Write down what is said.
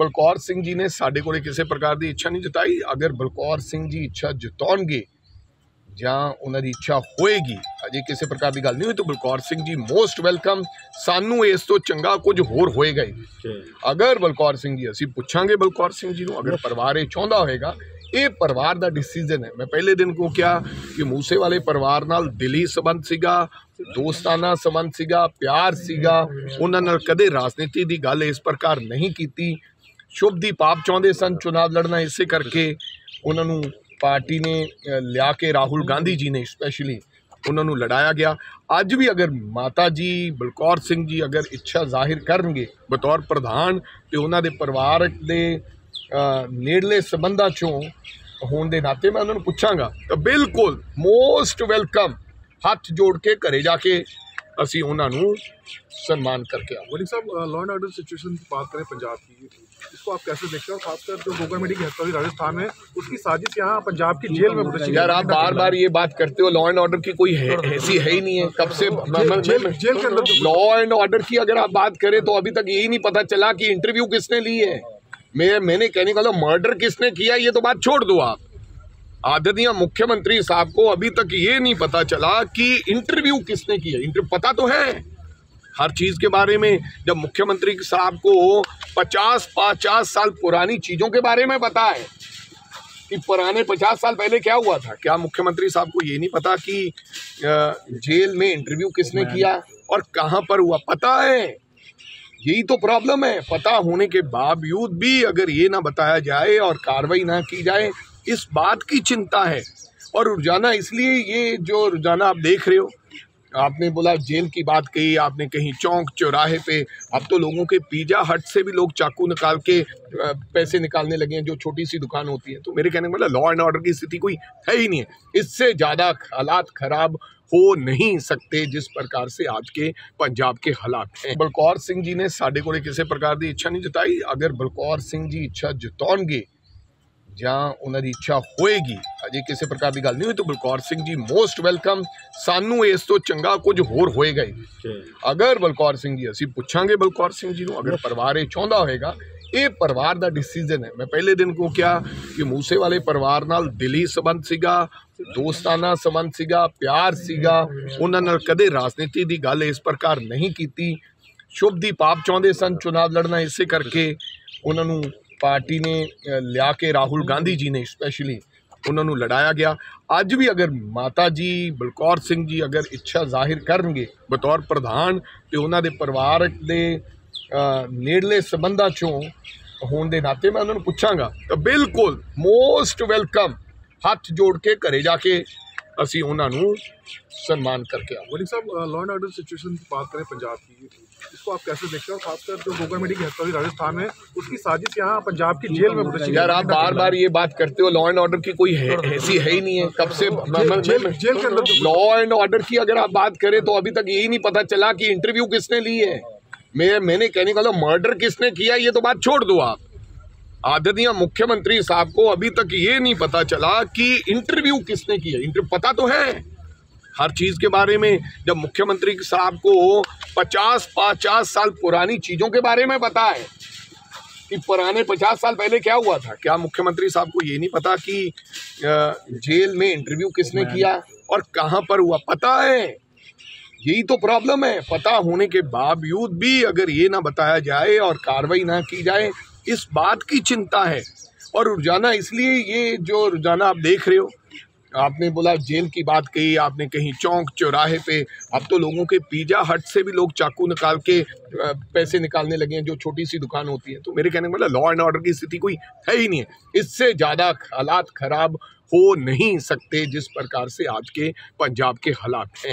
ਬਲਕੌਰ ਸਿੰਘ ਜੀ ਨੇ ਸਾਡੇ ਕੋਲੇ ਕਿਸੇ ਪ੍ਰਕਾਰ ਦੀ ਇੱਛਾ ਨਹੀਂ ਜਤਾਈ। ਅਗਰ ਬਲਕੌਰ ਸਿੰਘ ਜੀ ਇੱਛਾ ਜਤਾਉਣਗੇ ਜਾਂ ਉਹਨਾਂ ਦੀ ਇੱਛਾ ਹੋਏਗੀ ਅਜੇ ਕਿਸੇ ਪ੍ਰਕਾਰ ਦੀ ਗੱਲ ਨਹੀਂ ਹੋਈ ਤਾਂ ਬਲਕੌਰ ਸਿੰਘ ਜੀ ਮੋਸਟ ਵੈਲਕਮ। ਸਾਨੂੰ ਇਸ ਤੋਂ ਚੰਗਾ ਕੁਝ ਹੋਰ ਹੋਏਗਾ ਹੀ। ਅਗਰ ਬਲਕੌਰ ਸਿੰਘ ਜੀ ਅਸੀਂ ਪੁੱਛਾਂਗੇ ਬਲਕੌਰ ਸਿੰਘ ਜੀ ਨੂੰ ਅਗਰ ਪਰਿਵਾਰ ਇਹ ਚਾਹੁੰਦਾ ਹੋਏਗਾ ਇਹ ਪਰਿਵਾਰ ਦਾ ਡਿਸੀਜਨ ਹੈ। ਮੈਂ ਪਹਿਲੇ ਦਿਨ ਕੋ ਕਿਹਾ ਕਿ ਮੂਸੇ ਵਾਲੇ ਪਰਿਵਾਰ ਨਾਲ ਦਿਲੀ ਸੰਬੰਧ ਸੀਗਾ ਦੋਸਤਾਨਾ ਸੰਬੰਧ ਸੀਗਾ ਪਿਆਰ ਸੀਗਾ। ਉਹਨਾਂ ਨਾਲ ਕਦੇ ਰਾਜਨੀਤੀ ਦੀ ਗੱਲ ਇਸ ਪ੍ਰਕਾਰ ਨਹੀਂ ਕੀਤੀ। ਸ਼ੁਭ ਦੀ ਪਾਪ ਚਾਹੁੰਦੇ ਸਨ, ਚੁਣਾਵ ਲੜਨਾ ਇਸੇ ਕਰਕੇ ਉਹਨਾਂ ਨੂੰ ਪਾਰਟੀ ਨੇ ਲਿਆ ਕੇ ਰਾਹੁਲ ਗਾਂਧੀ ਜੀ ਨੇ ਸਪੈਸ਼ਲੀ ਉਹਨਾਂ ਨੂੰ ਲੜਾਇਆ ਗਿਆ। ਅੱਜ ਵੀ ਅਗਰ ਮਾਤਾ ਜੀ, ਬਲਕੌਰ ਸਿੰਘ ਜੀ ਅਗਰ ਇੱਛਾ ਜ਼ਾਹਿਰ ਕਰਨਗੇ, ਬਤੌਰ ਪ੍ਰਧਾਨ ਤੇ ਉਹਨਾਂ ਦੇ ਪਰਿਵਾਰਕ ਦੇ ਨੇੜਲੇ ਸੰਬੰਧਾਂ ਚੋਂ ਹੋਣ ਦੇ ਨਾਤੇ ਮੈਂ ਉਹਨਾਂ ਨੂੰ ਪੁੱਛਾਂਗਾ ਤਾਂ ਬਿਲਕੁਲ ਮੋਸਟ ਵੈਲਕਮ ਹੱਥ ਜੋੜ ਕੇ ਘਰੇ ਜਾ ਕੇ ਅਸੀਂ ਉਹਨਾਂ ਨੂੰ सम्मान करके आऊँगा वली साहब लॉ एंड ऑर्डर सिचुएशन की बात करें पंजाब की इसको आप कैसे देखते हो खासकर जो गोगा मेडी की हत्या हुई राजस्थान में उसकी साजिश यहाँ पंजाब की जेल में हो रही है यार आप बार बार ये बात करते हो लॉ एंड ऑर्डर की कोई है, ऐसी है ही नहीं है कब से जेल- जेल के अंदर जो- लॉ एंड ऑर्डर की अगर आप बात करें तो अभी तक यही नहीं पता चला कि इंटरव्यू किसने ली है मैं मैंने कहने का मर्डर किसने किया ये तो बात छोड़ दो आप आदरणीय मुख्यमंत्री साहब को अभी तक ये नहीं पता चला कि इंटरव्यू किसने किया। इंटरव्यू पता तो है हर चीज़ के बारे में। जब मुख्यमंत्री साहब को पचास पचास साल पुरानी चीज़ों के बारे में पता है कि पुराने पचास साल पहले क्या हुआ था क्या मुख्यमंत्री साहब को ये नहीं पता कि जेल में इंटरव्यू किसने किया और कहाँ पर हुआ? पता है। यही तो प्रॉब्लम है। पता होने के बावजूद भी अगर ये ना बताया जाए और कार्रवाई ना की जाए इस बात की चिंता है। और रुझाना इसलिए ये जो रुझाना आप देख रहे हो, आपने बोला जेल की बात कही, आपने कहीं चौंक चौराहे पे, अब तो लोगों के पिज़्ज़ा हट से भी लोग चाकू निकाल के पैसे निकालने लगे हैं, जो छोटी सी दुकान होती है। तो मेरे कहने का मतलब लॉ एंड ऑर्डर की स्थिति कोई है ही नहीं है। इससे ज़्यादा हालात खराब हो नहीं सकते जिस प्रकार से आज के पंजाब के हालात हैं। बलकौर सिंह जी ने साढ़े को किसी प्रकार की इच्छा नहीं जताई। अगर बलकौर सिंह जी इच्छा जिता ਜਾਂ ਉਹਨਾਂ ਦੀ ਇੱਛਾ ਹੋਏਗੀ। ਅਜੇ ਕਿਸੇ ਪ੍ਰਕਾਰ ਦੀ ਗੱਲ ਨਹੀਂ ਹੋਈ ਤਾਂ ਬਲਕੌਰ ਸਿੰਘ ਜੀ ਮੋਸਟ ਵੈਲਕਮ। ਸਾਨੂੰ ਇਸ ਤੋਂ ਚੰਗਾ ਕੁਝ ਹੋਰ ਹੋਏਗਾ ਹੀ। ਅਗਰ ਬਲਕੌਰ ਸਿੰਘ ਜੀ ਅਸੀਂ ਪੁੱਛਾਂਗੇ ਬਲਕੌਰ ਸਿੰਘ ਜੀ ਨੂੰ ਅਗਰ ਪਰਿਵਾਰ ਇਹ ਚਾਹੁੰਦਾ ਹੋਏਗਾ ਇਹ ਪਰਿਵਾਰ ਦਾ ਡਿਸੀਜਨ ਹੈ। ਮੈਂ ਪਹਿਲੇ ਦਿਨ ਕੋ ਕਿਹਾ ਕਿ ਮੂਸੇ ਵਾਲੇ ਪਰਿਵਾਰ ਨਾਲ ਦਿਲੀ ਸੰਬੰਧ ਸੀਗਾ ਦੋਸਤਾਨਾ ਸੰਬੰਧ ਸੀਗਾ ਪਿਆਰ ਸੀਗਾ। ਉਹਨਾਂ ਨਾਲ ਕਦੇ ਰਾਜਨੀਤੀ ਦੀ ਗੱਲ ਇਸ ਪ੍ਰਕਾਰ ਨਹੀਂ ਕੀਤੀ। ਸ਼ੁਭ ਦੀ ਪਾਪ ਚਾਹੁੰਦੇ ਸਨ ਚੁਣਾਵ ਲੜਨਾ ਇਸੇ ਕਰਕੇ ਉਹਨਾਂ ਨੂੰ ਪਾਰਟੀ ਨੇ ਲਿਆ ਕੇ ਰਾਹੁਲ ਗਾਂਧੀ ਜੀ ਨੇ ਸਪੈਸ਼ਲੀ ਉਹਨਾਂ ਨੂੰ ਲੜਾਇਆ ਗਿਆ। ਅੱਜ ਵੀ ਅਗਰ ਮਾਤਾ ਜੀ, ਬਲਕੌਰ ਸਿੰਘ ਜੀ ਅਗਰ ਇੱਛਾ ਜ਼ਾਹਿਰ ਕਰਨਗੇ, ਬਤੌਰ ਪ੍ਰਧਾਨ ਤੇ ਉਹਨਾਂ ਦੇ ਪਰਿਵਾਰਕ ਦੇ ਨੇੜਲੇ ਸੰਬੰਧਾਂ ਚੋਂ ਹੋਣ ਦੇ ਨਾਤੇ ਮੈਂ ਉਹਨਾਂ ਨੂੰ ਪੁੱਛਾਂਗਾ ਤਾਂ ਬਿਲਕੁਲ ਮੋਸਟ ਵੈਲਕਮ ਹੱਥ ਜੋੜ ਕੇ ਘਰੇ ਜਾ ਕੇ ਅਸੀਂ ਉਹਨਾਂ ਨੂੰ सम्मान करके आऊँगा वली साहब लॉ एंड ऑर्डर सिचुएशन की बात करें पंजाब की इसको आप कैसे देखते हो खासकर जो गोगा मेडी की हत्या हुई राजस्थान में उसकी साजिश यहाँ पंजाब की जेल में हो रही है यार आप बार बार ये बात करते हो लॉ एंड ऑर्डर की कोई है, ऐसी है ही नहीं है कब से जेल- जेल के अंदर जो- लॉ एंड ऑर्डर की अगर आप बात करें तो अभी तक यही नहीं पता चला कि इंटरव्यू किसने ली है मैं मैंने कहने का मर्डर किसने किया ये तो बात छोड़ दो आप आदरणीय मुख्यमंत्री साहब को अभी तक ये नहीं पता चला कि इंटरव्यू किसने किया। इंटरव्यू पता तो है हर चीज़ के बारे में। जब मुख्यमंत्री साहब को पचास पचास साल पुरानी चीज़ों के बारे में पता है कि पुराने पचास साल पहले क्या हुआ था क्या मुख्यमंत्री साहब को ये नहीं पता कि जेल में इंटरव्यू किसने किया और कहाँ पर हुआ? पता है। यही तो प्रॉब्लम है। पता होने के बावजूद भी अगर ये ना बताया जाए और कार्रवाई ना की जाए इस बात की चिंता है। और रुझाना इसलिए ये जो रुझाना आप देख रहे हो, आपने बोला जेल की बात कही, आपने कहीं चौंक चौराहे पे, अब तो लोगों के पिज्जा हट से भी लोग चाकू निकाल के पैसे निकालने लगे हैं, जो छोटी सी दुकान होती है। तो मेरे कहने का मतलब लॉ एंड ऑर्डर की स्थिति कोई है ही नहीं है। इससे ज़्यादा हालात खराब हो नहीं सकते जिस प्रकार से आज के पंजाब के हालात हैं।